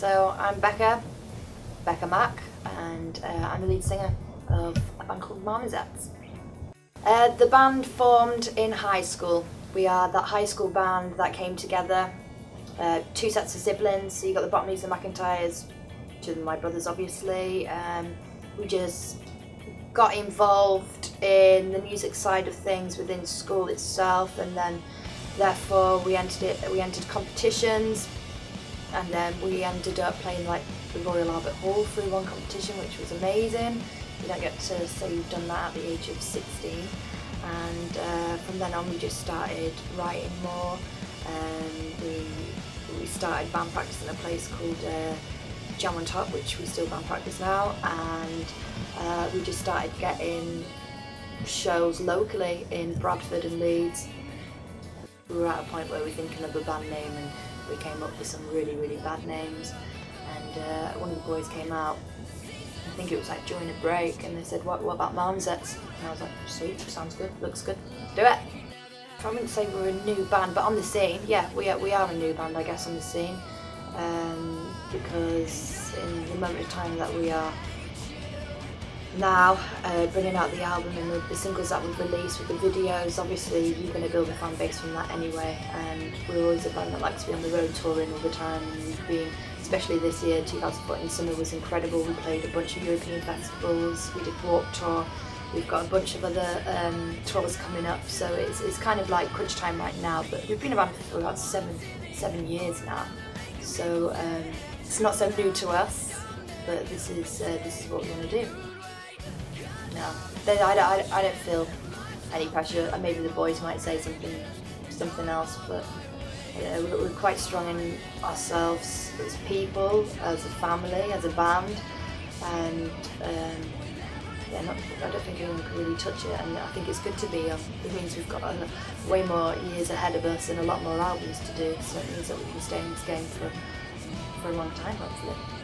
So I'm Becca, Becca Mack, and uh, I'm the lead singer of a band called Marmozets. Uh, the band formed in high school. We are that high school band that came together. Uh, two sets of siblings, so you got the Bottomleys and Macintyres, two of my brothers obviously. Um, we just got involved in the music side of things within school itself and then therefore we entered it we entered competitions and then we ended up playing like the Royal Albert Hall through one competition which was amazing. You don't get to say you've done that at the age of 16 and uh, from then on we just started writing more. And we we started band practice in a place called uh, Jam on Top which we still band practice now. And uh, we just started getting shows locally in Bradford and Leeds. We were at a point where we were thinking of a band name and we came up with some really, really bad names. And uh, one of the boys came out, I think it was like during a break, and they said, what, what about Marmozets? And I was like, sweet, sounds good, looks good, do it. I wouldn't say we're a new band, but on the scene, yeah, we are, we are a new band, I guess, on the scene. Um, because in the moment of time that we are now uh, bringing out the album and the, the, singles that we've released with the videos obviously you're going to build a fan base from that anyway and we're always a band that likes to be on the road touring all the time and being especially this year 2014 summer was incredible. We played a bunch of European festivals we did Warped Tour we've got a bunch of other um, tours coming up so it's, it's kind of like crunch time right now but we've been around for about seven seven years now. So um, it's not so new to us but this is uh, this is what we want to do no, I, I, I don't feel any pressure. Maybe the boys might say something something else, but you know, we're, we're quite strong in ourselves as people, as a family, as a band, and um, yeah, not, I don't think anyone can really touch it, and I think it's good to be. It means we've got uh, way more years ahead of us and a lot more albums to do, so it means that we can stay in this game for for a long time, hopefully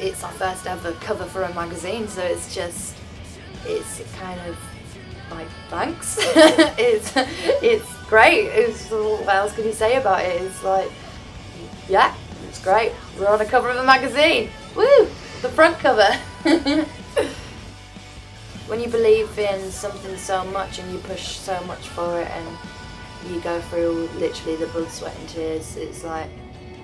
it's our first ever cover for a magazine, so it's just, it's kind of like, thanks. it's, it's great. It's, what else can you say about it? It's like, yeah, it's great. We're on a cover of a magazine. Woo! The front cover. when you believe in something so much and you push so much for it and you go through literally the blood, sweat and tears, it's like,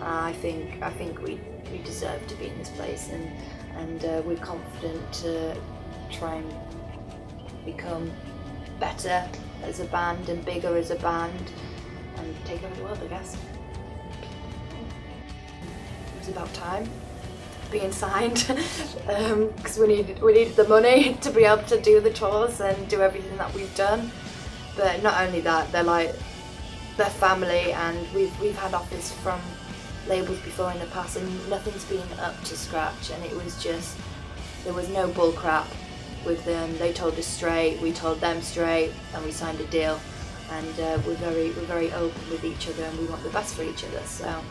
I think, I think we we deserve to be in this place and, and uh, we're confident to try and become better as a band and bigger as a band and take over the world, I guess. It was about time being signed because um, we needed we needed the money to be able to do the tours and do everything that we've done. But not only that, they're like they're family and we've we've had offers from labels before in the past and nothing's been up to scratch. And it was just there was no bull crap with them. They told us straight we told them straight and we signed a deal. And uh, we're very we're very open with each other and we want the best for each other. So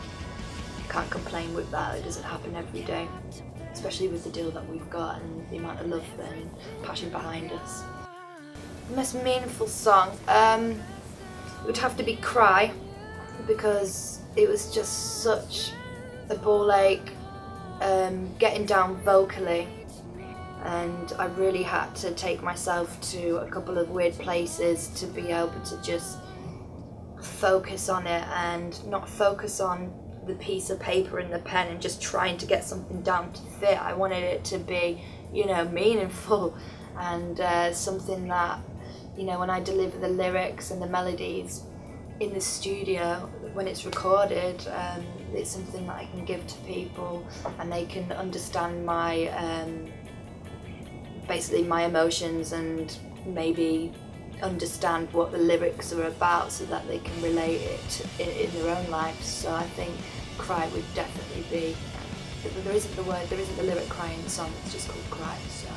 can't complain with that. It doesn't happen every day especially with the deal that we've got and the amount of love and passion behind us. The most meaningful song um, would have to be cry because it was just such a ball ache um, getting down vocally and I really had to take myself to a couple of weird places to be able to just focus on it and not focus on the piece of paper and the pen and just trying to get something down to fit. I wanted it to be, you know, meaningful and uh, something that, you know, when I deliver the lyrics and the melodies, in the studio when it's recorded um, it's something that I can give to people and they can understand my um, basically my emotions and maybe understand what the lyrics are about so that they can relate it in, in their own lives so I think cry would definitely be there isn't the word there isn't the lyric cry in the song it's just called cry so